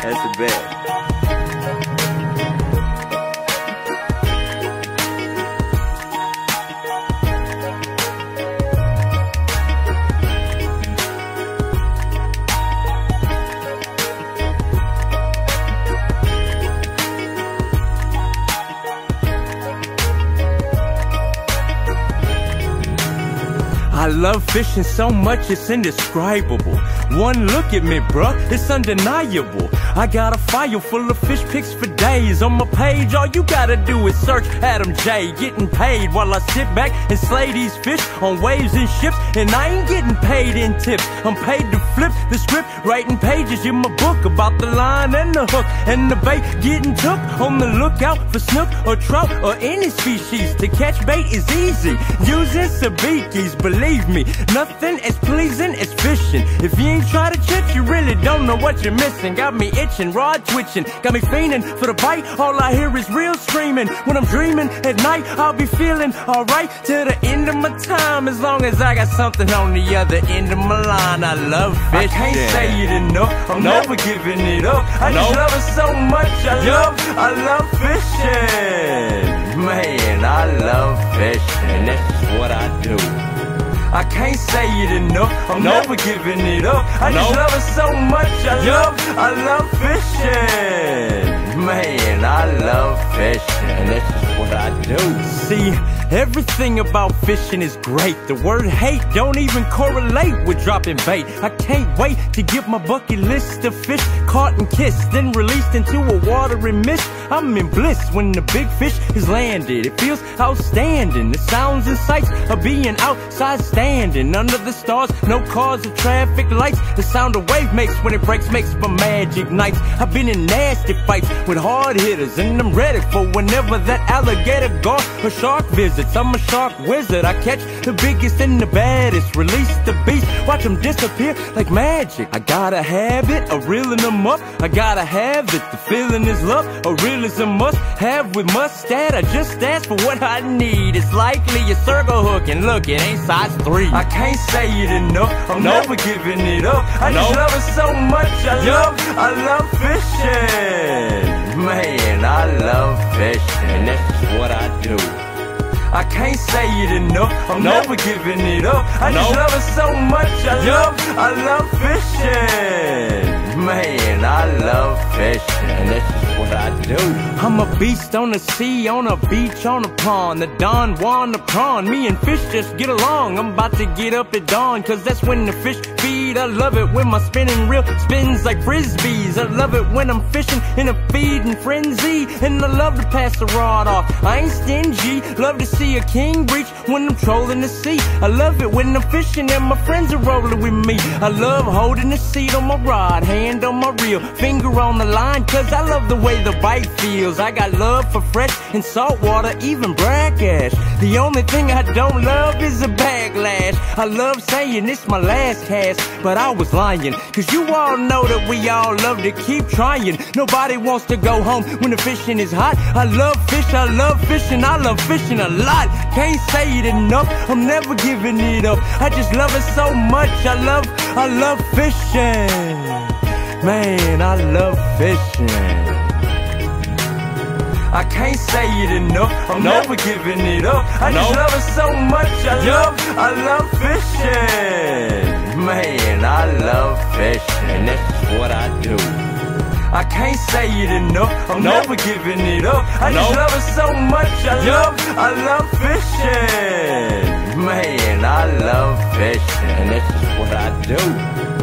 That's the best. I love fishing so much it's indescribable. One look at me, bruh, it's undeniable. I got a file full of fish pics for days. On my page, all you gotta do is search Adam J. Getting paid while I sit back and slay these fish on waves and ships. And I ain't getting paid in tips. I'm paid to flip the script, writing pages in my book about the line and the hook and the bait. Getting took on the lookout for snook or trout or any species. To catch bait is easy. Using sabikis, believe me, nothing as pleasing as fishing. If you ain't tried a chip, you really don't know what you're missing. Got me itching, rod twitching, got me fiending for the bite. All I hear is reel screaming. When I'm dreaming at night, I'll be feeling alright till the end of my time. As long as I got something on the other end of my line, I love fishing. I can't say it enough. I'm Nope. never giving it up. I just love it so much. I Yep. love, I love fishing. Man, I love fishing. That's what I do. I can't say it enough. I'm Nope. never giving it up. I just love it so much. I Yep. love, I love fishing. Man, I love fishing. And That's just what I do. See, everything about fishing is great. The word hate don't even correlate with dropping bait. I can't wait to get my bucket list of fish caught and kissed, then released into a watery mist. I'm in bliss when the big fish is landed. It feels outstanding. The sounds and sights of being outside standing under the stars, no cars or traffic lights. The sound a wave makes when it breaks makes for magic nights. I've been in nasty fights with hard hitters, and I'm ready for whenever that alligator gar or shark visits. I'm a shark wizard. I catch the biggest and the baddest, release the beast, watch them disappear like magic. I gotta have it, a reeling them up. I gotta have it, the feeling is love. A reel is a must have with mustard. I just ask for what I need. It's likely a circle hook, and look, it ain't size three. I can't say it enough. I'm Nope. never giving it up. I just love it so much. I Yep. love, I love fishing. Man, I love fishing. That's just what I do. I can't say it enough. I'm Nope. never giving it up. I just love it so much. I Yep. love, I love fishing. Man, I love fishing. What I do. I'm a beast on the sea, on a beach, on a pond. The Don Juan, the prawn. Me and fish just get along. I'm about to get up at dawn, cause that's when the fish feed. I love it when my spinning reel spins like frisbees. I love it when I'm fishing in a feeding frenzy. And I love to pass the rod off. I ain't stingy. Love to see a king reach when I'm trolling the sea. I love it when I'm fishing and my friends are rolling with me. I love holding the seat on my rod, hand on my reel, finger on the line, cause I love the way the bite feels. I got love for fresh and salt water, even brackish. The only thing I don't love is a backlash. I love saying it's my last cast, but I was lying. Cause you all know that we all love to keep trying. Nobody wants to go home when the fishing is hot. I love fish, I love fishing, I love fishing a lot. Can't say it enough, I'm never giving it up. I just love it so much. I love, I love fishing. Man, I love fishing. I can't say it enough. I'm Nope. never giving it up. I just love it so much. I Yep. love, I love fishing. Man, I love fishing. That's what I do. I can't say it enough. I'm Nope. never giving it up. I just love it so much. I Yep. love, I love fishing. Man, I love fishing. That's what I do.